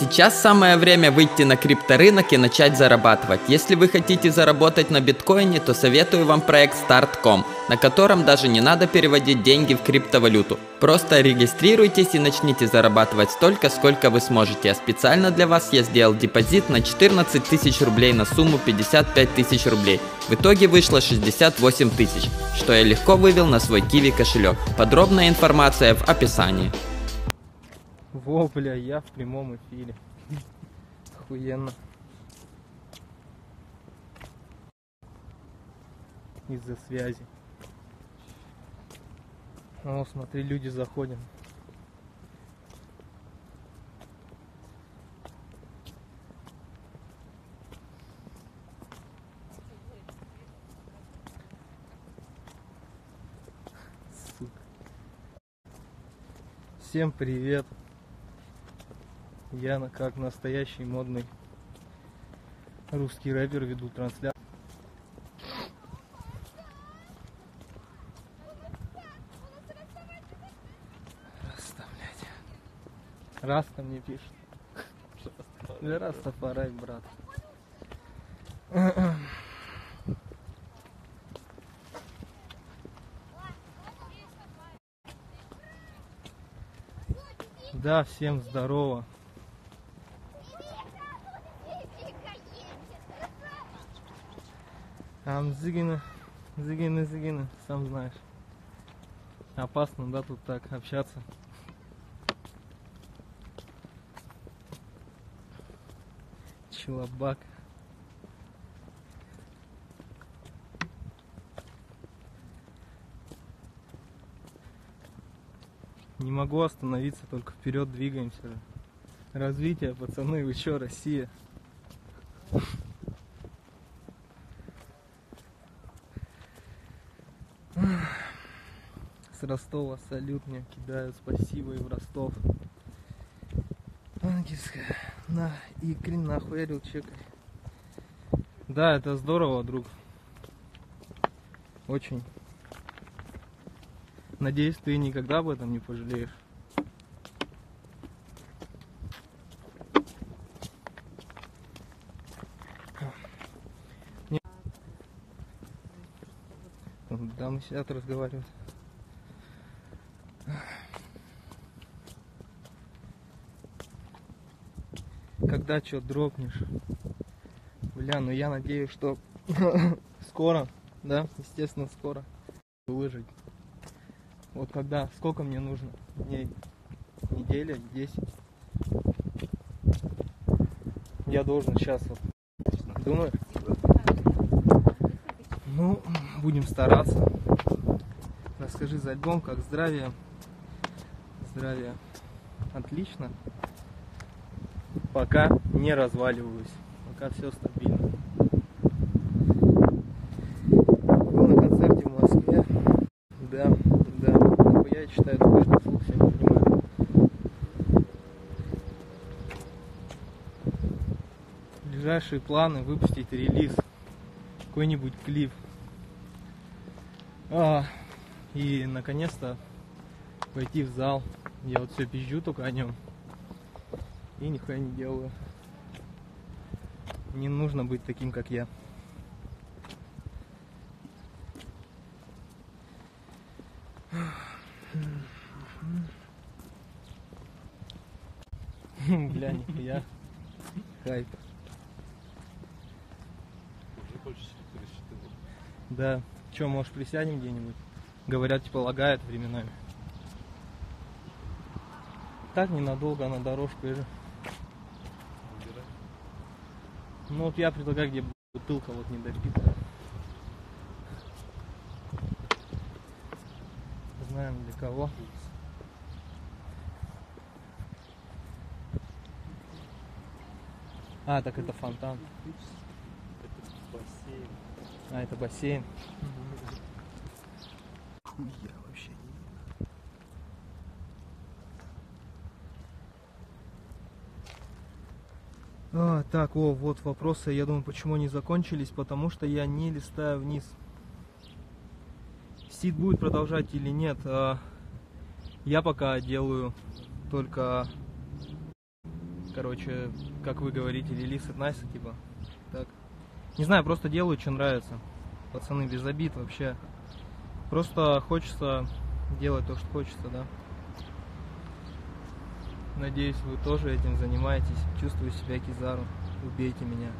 Сейчас самое время выйти на крипторынок и начать зарабатывать. Если вы хотите заработать на биткоине, то советую вам проект Start.com, на котором даже не надо переводить деньги в криптовалюту. Просто регистрируйтесь и начните зарабатывать столько, сколько вы сможете. А специально для вас я сделал депозит на 14 тысяч рублей на сумму 55 тысяч рублей. В итоге вышло 68 тысяч, что я легко вывел на свой Kiwi кошелек. Подробная информация в описании. Во, бля, я в прямом эфире. Охуенно. Из-за связи. О, смотри, люди заходят. Всем привет. Я как настоящий модный русский рэпер веду трансляцию. Раста, мне пишет. Да Растафарай, брат. Да, всем здорово. Ам Зыгина, Зыгина, Зыгина, сам знаешь. Опасно, да, тут так общаться. Челобак. Не могу остановиться, только вперед двигаемся. Развитие, пацаны, вы чё, Россия? С Ростова салют мне кидают, спасибо и в Ростов. Ангельская, на, и крин нахуярил чекай. Да, это здорово, друг. Очень. Надеюсь, ты никогда об этом не пожалеешь. Да, мы сидят разговаривают. Когда что дропнешь? Бля, ну я надеюсь, что скоро, да, естественно, скоро выжить. Вот когда, сколько мне нужно дней? Неделя, 10. Я должен сейчас вот, думаю. Ну, будем стараться. Расскажи за альбом, как здравие. Здравие. Отлично. Пока не разваливаюсь. Пока все стабильно. Был на концерте в Москве. Да, да. Я читаю такой слух, я не понимаю. Ближайшие планы выпустить релиз. Какой-нибудь клип. А, и наконец-то пойти в зал. Я вот все пизжу только о нем. И нихуя не делаю. Не нужно быть таким, как я. Бля, нихуя. Хайп. Уже хочешь. Да. Че, может присядем где-нибудь? Говорят, типа лагает временами. Так ненадолго на дорожку и же. Ну вот я предлагаю, где бутылка вот не допитая. Знаем для кого. А, так это фонтан. Это бассейн. А, это бассейн. Хуя вообще не видно. А, так, о, вот вопросы, я думаю, почему они закончились, потому что я не листаю вниз. Сид будет продолжать или нет, а, я пока делаю только короче, как вы говорите, релиз от Найса, типа. Так. Не знаю, просто делаю, что нравится. Пацаны, без обид вообще. Просто хочется делать то, что хочется, да. Надеюсь, вы тоже этим занимаетесь. Чувствую себя Кизару. Убейте меня.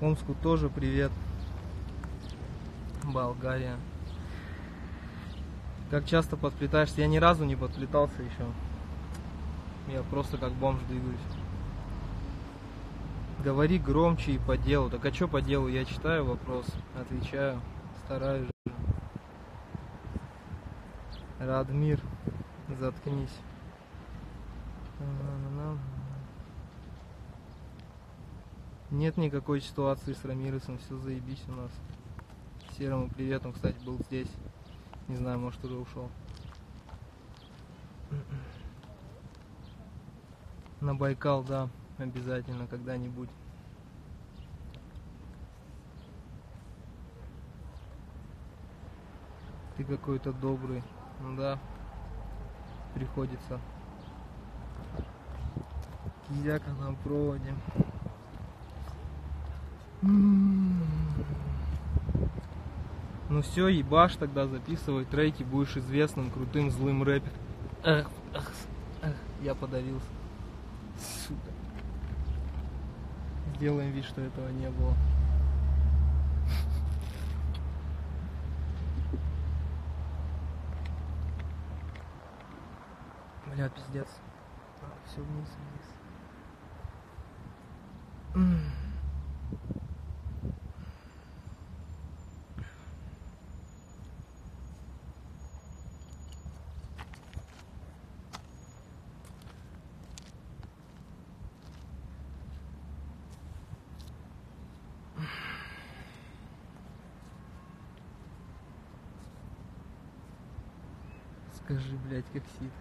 Омску тоже привет. Болгария. Как часто подплетаешься? Я ни разу не подплетался еще. Я просто как бомж двигаюсь. Говори громче и по делу. Так а что по делу? Я читаю вопрос, отвечаю, стараюсь. Радмир, заткнись. Нет никакой ситуации с Рамиресом, все заебись у нас. Серому привет, он, кстати, был здесь. Не знаю, может уже ушел. На Байкал, да, обязательно когда-нибудь. Ты какой-то добрый. Да. Приходится. Кизяка на проводе. Ну все, ебашь тогда, записывай треки, будешь известным, крутым, злым рэпер. Эх, эх, эх, я подавился. Сука. Сделаем вид, что этого не было. Бля, пиздец. все вниз, вниз. Скажи, блядь, как сид.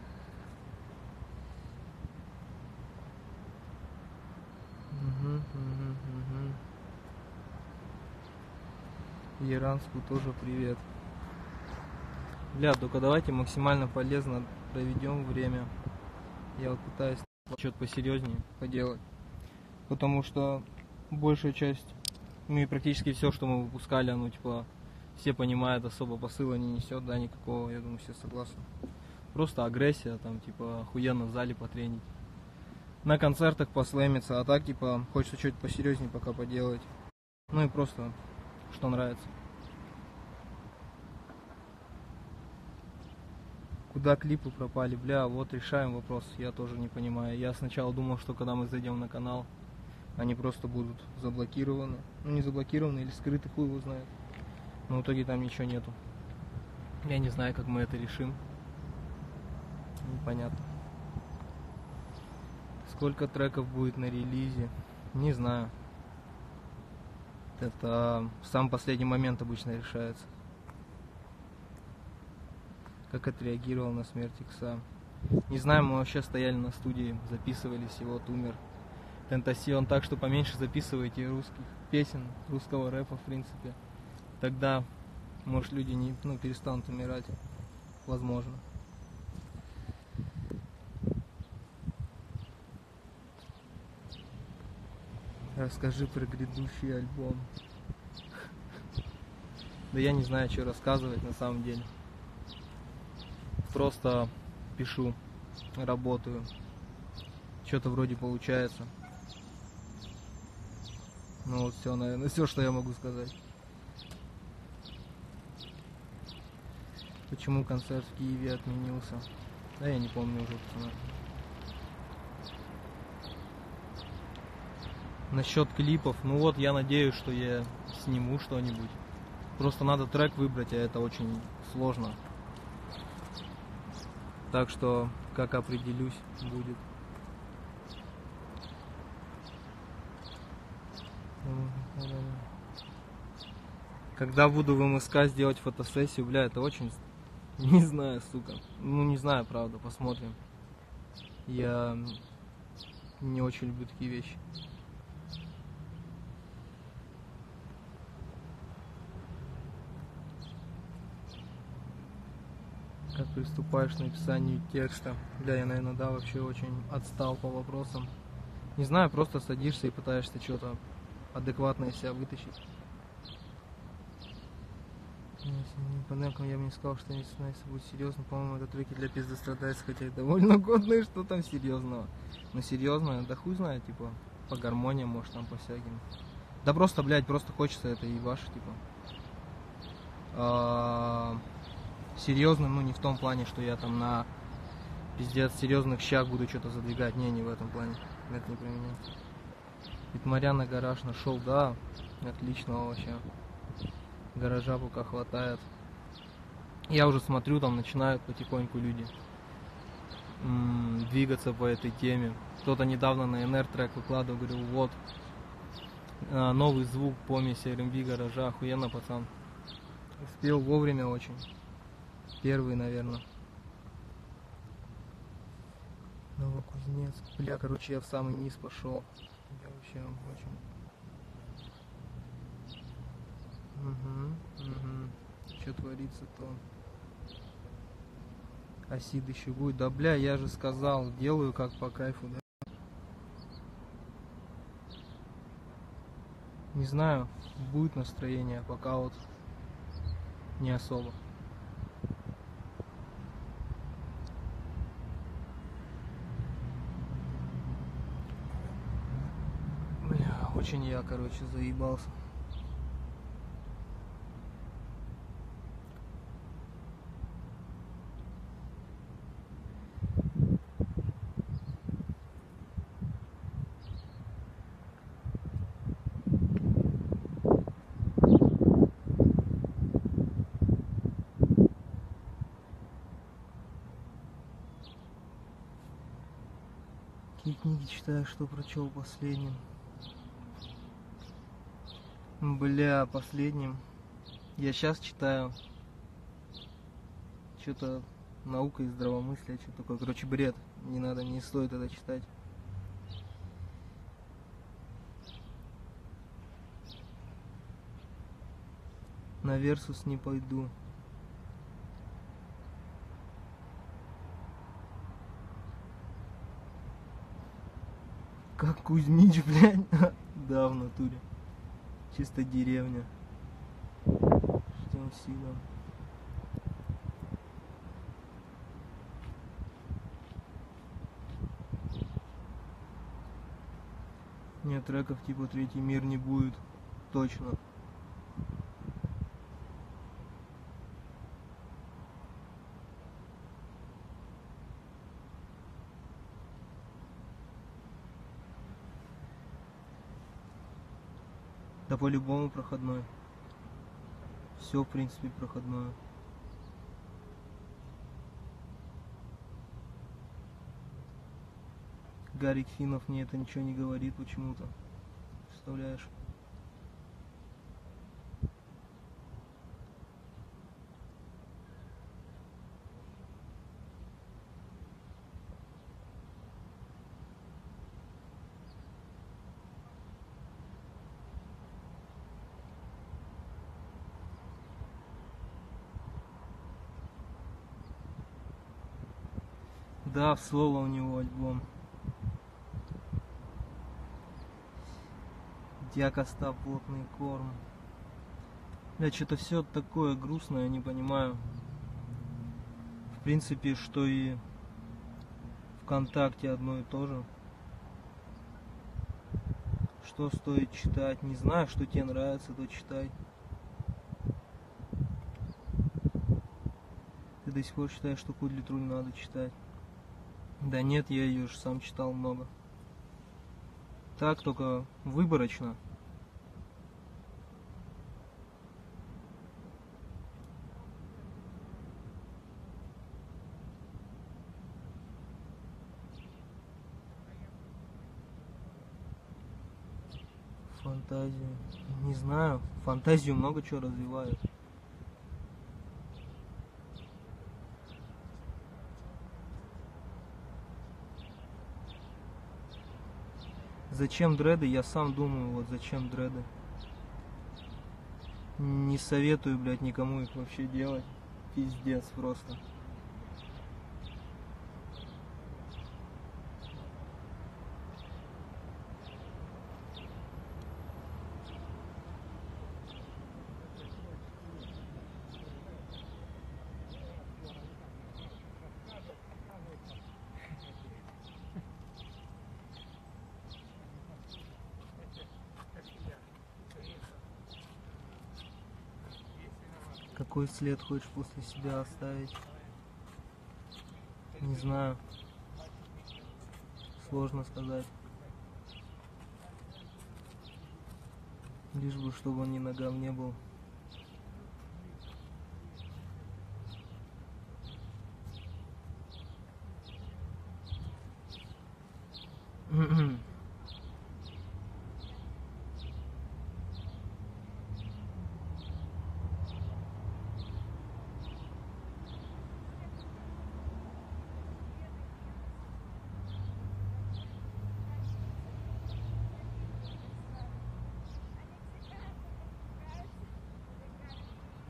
Мгм, мгм, мгм. Яранску тоже привет. Бля, только давайте максимально полезно проведем время. Я вот пытаюсь что-то посерьезнее поделать. Потому что большая часть, ну и практически все, что мы выпускали, оно типа все понимают, особо посыла не несет, да, никакого, я думаю, все согласны. Просто агрессия, там, типа, охуенно в зале потренить. На концертах послэмиться, а так, типа, хочется что-то посерьезнее пока поделать. Ну и просто, что нравится. Куда клипы пропали? Бля, вот решаем вопрос, я тоже не понимаю. Я сначала думал, что когда мы зайдем на канал, они просто будут заблокированы. Ну не заблокированы или скрыты, хуй его знает. Но в итоге там ничего нету. Я не знаю, как мы это решим. Непонятно. Сколько треков будет на релизе? Не знаю. Это в самый последний момент обычно решается. Как отреагировал на смерть Икса. Не знаю, мы вообще стояли на студии, записывались, и вот умер. Тентаси, он так, что поменьше записывайте русских песен, русского рэпа, в принципе. Тогда, может, люди не ну, перестанут умирать. Возможно. Расскажи про грядущий альбом. Да я не знаю, что рассказывать на самом деле. Просто пишу, работаю. Что-то вроде получается. Ну вот все, наверное, все, что я могу сказать. Почему концерт в Киеве отменился? Да я не помню уже, пацаны. Насчет клипов, ну вот я надеюсь, что я сниму что-нибудь. Просто надо трек выбрать, а это очень сложно. Так что, как определюсь, будет. Когда буду в МСК сделать фотосессию, бля, это очень... Не знаю, сука. Ну, не знаю, правда, посмотрим. Я не очень люблю такие вещи. Как приступаешь к написанию текста? Бля, я, наверное, да, вообще очень отстал по вопросам. Не знаю, просто садишься и пытаешься что-то адекватное из себя вытащить. Немкам я бы не сказал, что они становятся будет серьезно. По-моему, это треки для пизды страдается, хотя и довольно годные, что там серьезного. Но серьезно, да хуй знает, типа, по гармониям, может, там по всяким. Да просто, блядь, просто хочется это и ваше, типа. А, серьезно, ну не в том плане, что я там на пиздец серьезных щах буду что-то задвигать. Не, не в этом плане. Это не про меня. Витмаря на гараж нашел, да, отлично вообще. Гаража пока хватает. Я уже смотрю, там начинают потихоньку люди м, двигаться по этой теме. Кто-то недавно на НР трек выкладывал, говорил, вот, а, новый звук помеси R&B гаража, охуенно, пацан. Успел вовремя очень. Первый, наверное. Новокузнецк. Бля, короче, я в самый низ пошел. Я вообще очень... Угу, угу. Что творится-то? Асид еще будет. Да бля, я же сказал, делаю как по кайфу, да. Не знаю, будет настроение, а пока вот не особо. Бля, очень я, короче, заебался. Какие книги читаешь, что прочел последним? Бля, последним. Я сейчас читаю что-то наука и здравомыслие, что такое. Короче, бред. Не надо, не стоит это читать. На Версус не пойду. Как Кузьмич, блядь. да, в натуре. Чисто деревня. Ждем сила. Нет, треков типа Третий мир не будет. Точно. По-любому проходной. Все, в принципе, проходное. Гарик Финов мне это ничего не говорит почему-то. Представляешь? Да, в слово у него альбом. Дьяк Остап, плотный корм. Бля, что-то все такое грустное, не понимаю. В принципе, что и ВКонтакте одно и то же. Что стоит читать, не знаю, что тебе нравится, то читай. Ты до сих пор считаешь, что Худ Литруль надо читать? Да нет, я ее же сам читал много. Так, только выборочно. Фантазию. Не знаю. Фантазию много чего развивает. Зачем дреды? Я сам думаю, вот зачем дреды. Не советую, блядь, никому их вообще делать. Пиздец просто. Какой след хочешь после себя оставить? Не знаю. Сложно сказать. Лишь бы, чтобы он ни на говне был.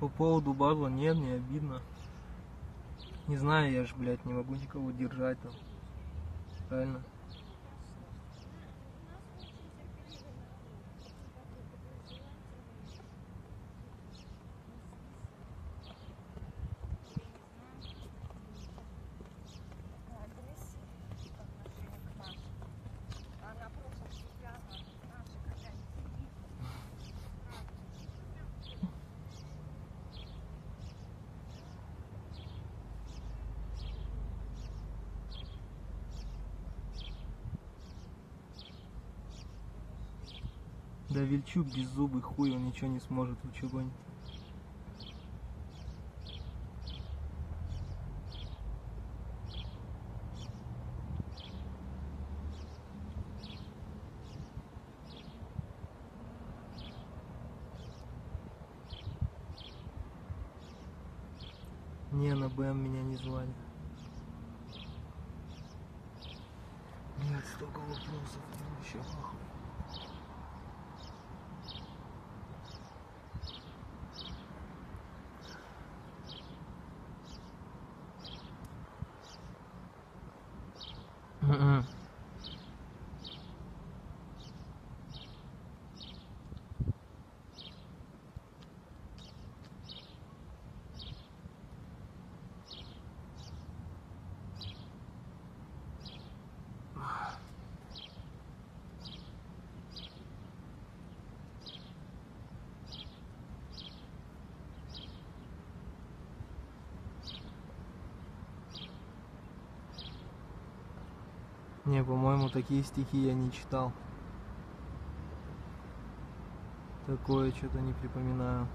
По поводу бабла нет, не обидно. Не знаю, я ж, блядь, не могу никого держать там. Правильно? Да Вельчук беззубый хуй, он ничего не сможет в чугуне. Не, на БМ меня не звали. Нет, столько вопросов, ну еще нахуй. Не, по-моему, такие стихи я не читал. Такое что-то не припоминаю.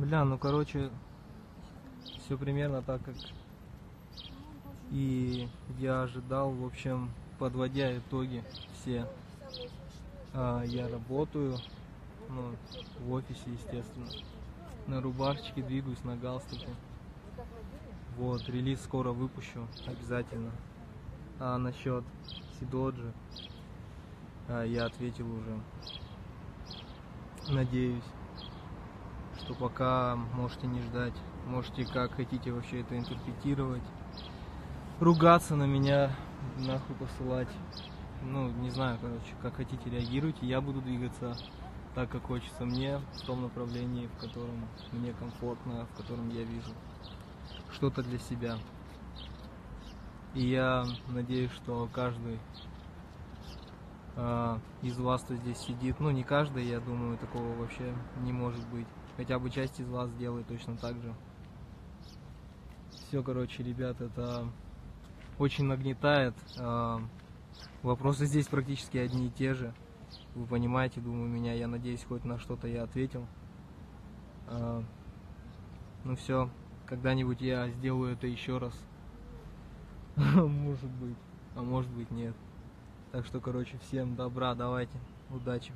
Бля, ну короче, все примерно так, как и я ожидал. В общем, подводя итоги все, а, я работаю, ну, в офисе, естественно. На рубашечке двигаюсь, на галстуке. Вот, релиз скоро выпущу, обязательно. А насчет Сидоджи, а, я ответил уже. Надеюсь что пока можете не ждать. Можете как хотите вообще это интерпретировать. Ругаться на меня, нахуй посылать. Ну, не знаю, короче, как хотите реагируйте. Я буду двигаться так, как хочется мне, в том направлении, в котором мне комфортно, в котором я вижу что-то для себя. И я надеюсь, что каждый из вас, кто здесь сидит, ну не каждый, я думаю, такого вообще не может быть. Хотя бы часть из вас делает точно так же. Все, короче, ребят, это очень нагнетает. А, Вопросы здесь практически одни и те же. Вы понимаете, думаю, меня, я надеюсь, хоть на что-то я ответил. А, Ну все, когда-нибудь я сделаю это еще раз. Может быть, а может быть нет. Так что, короче, всем добра, давайте, удачи.